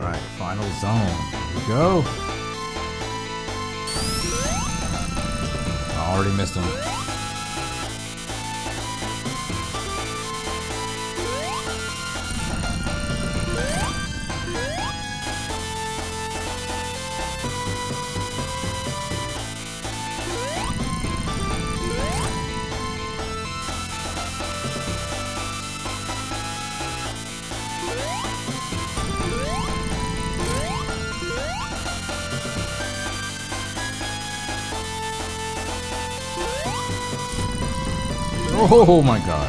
Right, final zone. Here we go. I already missed him. Oh my gosh.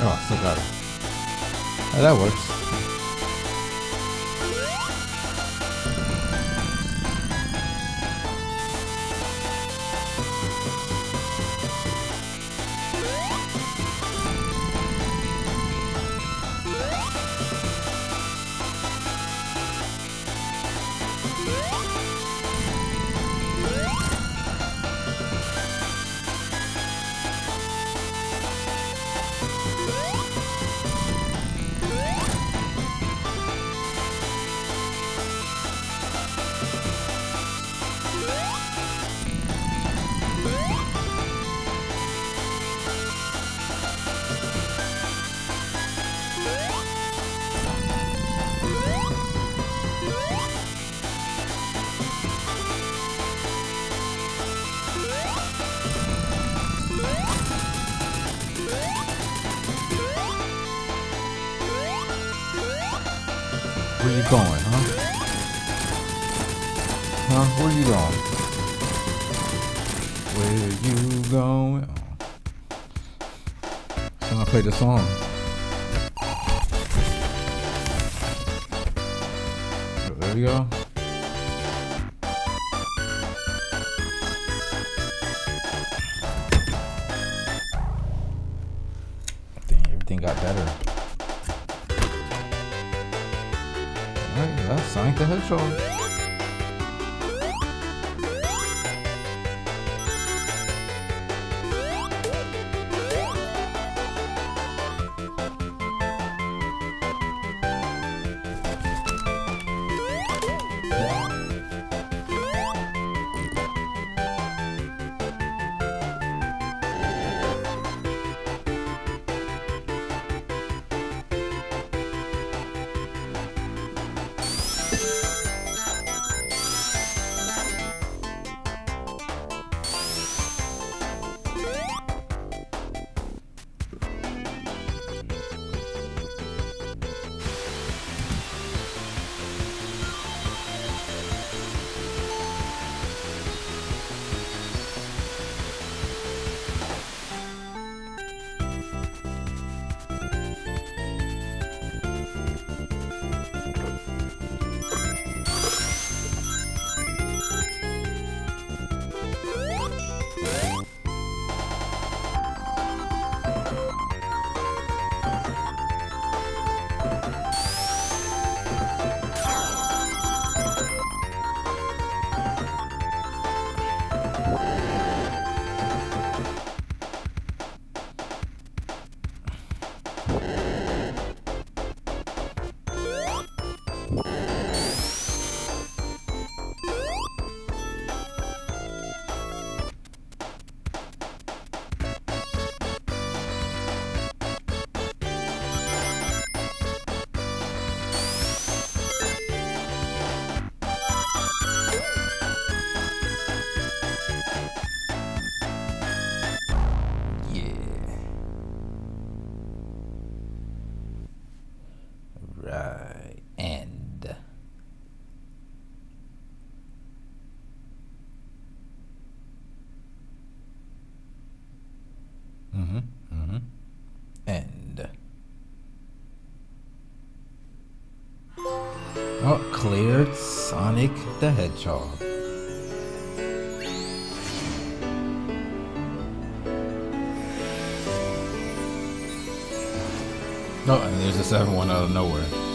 Oh, still got it. Oh, that works. You going, huh? Huh? Where you going? Where you going? Gonna play the song. Oh, there we go. Dang, everything got better. That's Sonic the Hedgehog. Mm-hmm. Mm-hmm. End. Oh, cleared Sonic the Hedgehog. Oh, and there's a 7-1 out of nowhere.